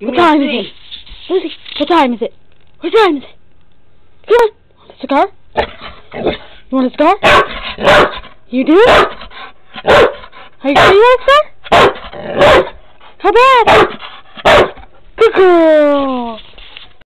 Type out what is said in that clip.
Give What time is it? Lucy, what time is it? What time is it? Come on. Want a cigar? You want a cigar? You do? Are you sure you want a cigar? How bad? Good girl.